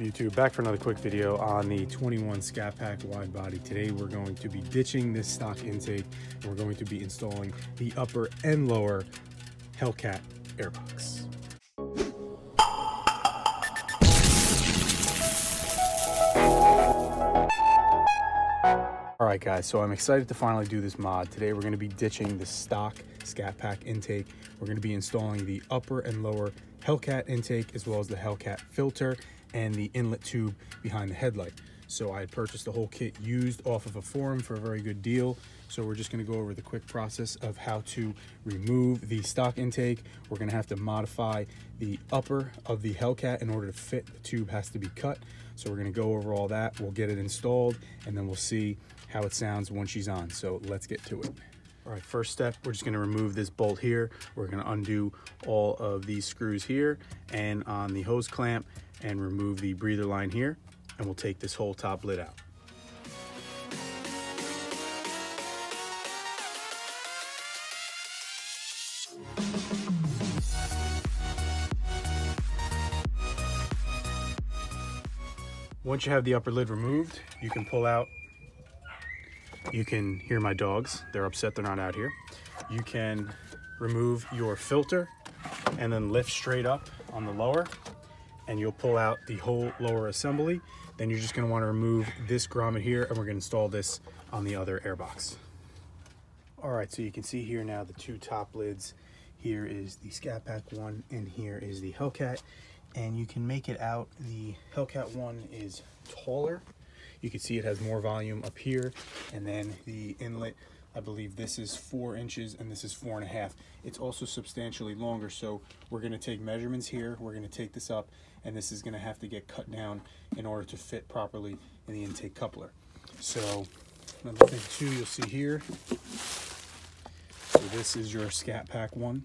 YouTube? Back for another quick video on the 21 Scat Pack wide body. Today we're going to be ditching this stock intake and we're going to be installing the upper and lower Hellcat airbox. All right guys, so I'm excited to finally do this mod. Today we're gonna be ditching the stock Scat Pack intake. We're gonna be installing the upper and lower Hellcat intake as well as the Hellcat filter and the inlet tube behind the headlight. So I had purchased the whole kit used off of a forum for a very good deal. So we're just gonna go over the quick process of how to remove the stock intake. We're gonna have to modify the upper of the Hellcat in order to fit. The tube has to be cut. So we're gonna go over all that. We'll get it installed and then we'll see how it sounds when she's on. So let's get to it. All right, first step, we're just gonna remove this bolt here. We're gonna undo all of these screws here and on the hose clamp and remove the breather line here. And we'll take this whole top lid out. Once you have the upper lid removed, you can pull out you can hear my dogs. They're upset they're not out here. You can remove your filter and then lift straight up on the lower and you'll pull out the whole lower assembly. Then you're just gonna wanna remove this grommet here and we're gonna install this on the other airbox. All right, so you can see here now the two top lids. Here is the Scat Pack one and here is the Hellcat. And you can make it out, the Hellcat one is taller you can see it has more volume up here and then the inlet I believe this is four inches and this is four and a half. It's also substantially longer, so we're gonna take measurements here, we're gonna take this up, and this is gonna have to get cut down in order to fit properly in the intake coupler. So, another thing too, you'll see here, so this is your Scat Pack one.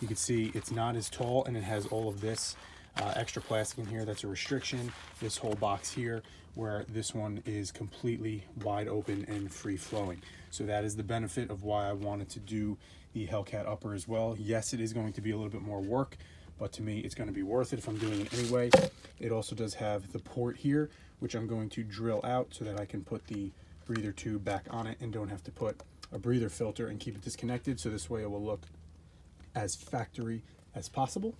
You can see it's not as tall and it has all of this uh, extra plastic in here that's a restriction. This whole box here where this one is completely wide open and free flowing. So that is the benefit of why I wanted to do the Hellcat upper as well. Yes it is going to be a little bit more work but to me it's going to be worth it if I'm doing it anyway. It also does have the port here which I'm going to drill out so that I can put the breather tube back on it and don't have to put a breather filter and keep it disconnected. So this way it will look as factory as possible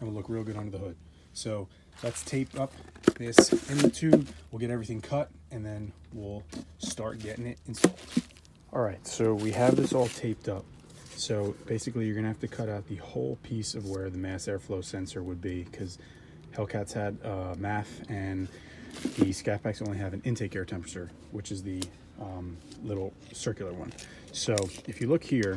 and will look real good under the hood. So let's tape up this in the tube. We'll get everything cut and then we'll start getting it installed. All right, so we have this all taped up. So basically you're gonna have to cut out the whole piece of where the mass airflow sensor would be because Hellcats had uh, MAF and the Scat Packs only have an intake air temperature, which is the um, little circular one. So if you look here,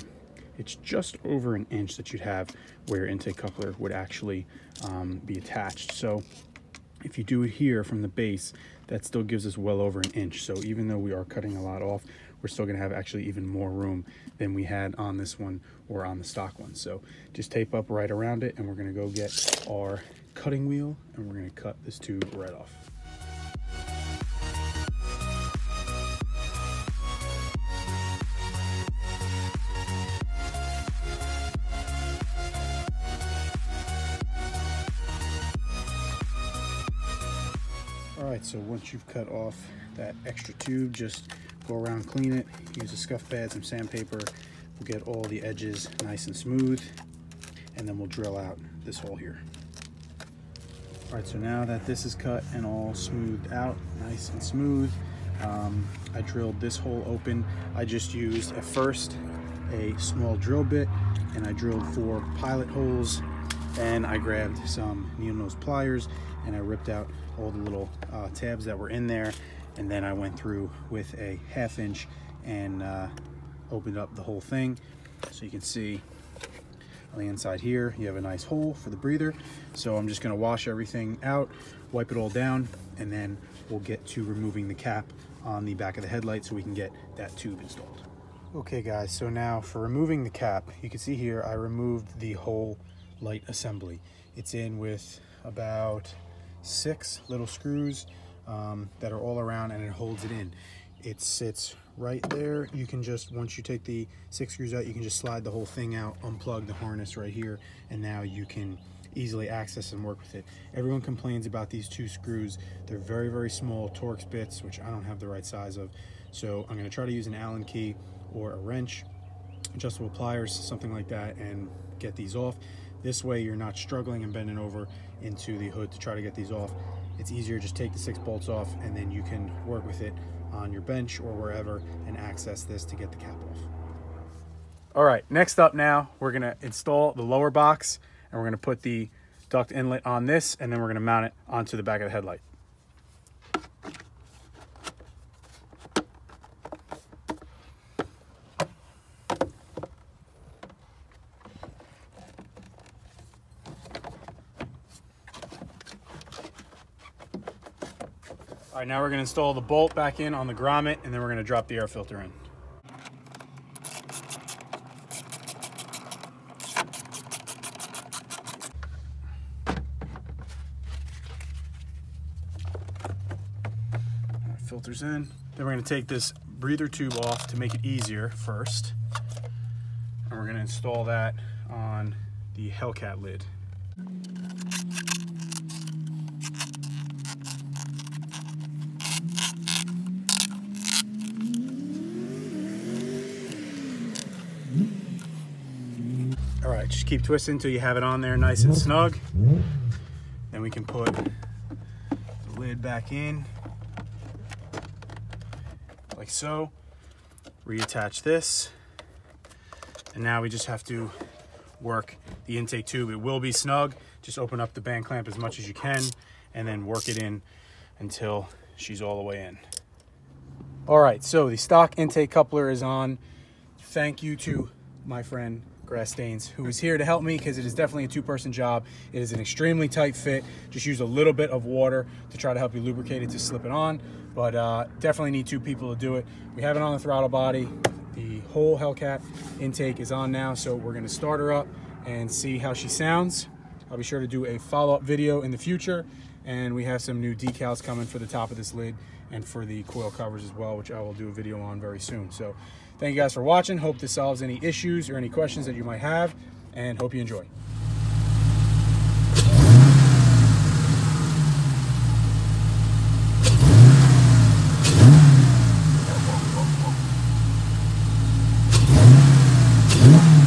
it's just over an inch that you'd have where your intake coupler would actually um, be attached. So if you do it here from the base, that still gives us well over an inch. So even though we are cutting a lot off, we're still gonna have actually even more room than we had on this one or on the stock one. So just tape up right around it and we're gonna go get our cutting wheel and we're gonna cut this tube right off. All right, so once you've cut off that extra tube, just go around, clean it, use a scuff pad, some sandpaper. We'll get all the edges nice and smooth, and then we'll drill out this hole here. All right, so now that this is cut and all smoothed out, nice and smooth, um, I drilled this hole open. I just used at first a small drill bit and I drilled four pilot holes and I grabbed some needle nose pliers and I ripped out all the little uh, tabs that were in there and then I went through with a half inch and uh, opened up the whole thing. So you can see on the inside here you have a nice hole for the breather. So I'm just going to wash everything out wipe it all down and then we'll get to removing the cap on the back of the headlight so we can get that tube installed. Okay guys so now for removing the cap you can see here I removed the whole light assembly it's in with about six little screws um, that are all around and it holds it in. It sits right there. You can just, once you take the six screws out, you can just slide the whole thing out, unplug the harness right here, and now you can easily access and work with it. Everyone complains about these two screws. They're very, very small Torx bits, which I don't have the right size of. So I'm gonna try to use an Allen key or a wrench, adjustable pliers, something like that, and get these off. This way you're not struggling and bending over into the hood to try to get these off. It's easier, just take the six bolts off and then you can work with it on your bench or wherever and access this to get the cap off. All right, next up now, we're gonna install the lower box and we're gonna put the duct inlet on this and then we're gonna mount it onto the back of the headlight. All right, now we're gonna install the bolt back in on the grommet and then we're gonna drop the air filter in. filters in. Then we're gonna take this breather tube off to make it easier first. And we're gonna install that on the Hellcat lid. All right, just keep twisting until you have it on there nice and snug. Then we can put the lid back in like so. Reattach this. And now we just have to work the intake tube. It will be snug. Just open up the band clamp as much as you can and then work it in until she's all the way in. All right, so the stock intake coupler is on. Thank you to my friend Stains, who is here to help me because it is definitely a two-person job. It is an extremely tight fit. Just use a little bit of water to try to help you lubricate it to slip it on, but uh, definitely need two people to do it. We have it on the throttle body. The whole Hellcat intake is on now, so we're gonna start her up and see how she sounds. I'll be sure to do a follow-up video in the future, and we have some new decals coming for the top of this lid and for the coil covers as well which i will do a video on very soon so thank you guys for watching hope this solves any issues or any questions that you might have and hope you enjoy Yeah.